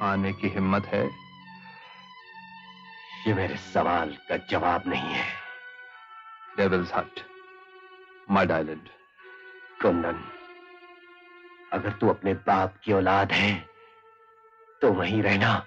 आने की हिम्मत है? ये मेरे सवाल का जवाब नहीं है। डेविल्स हट मड आइलैंड कुंदन अगर तू अपने बाप की औलाद है तो वहीं रहना।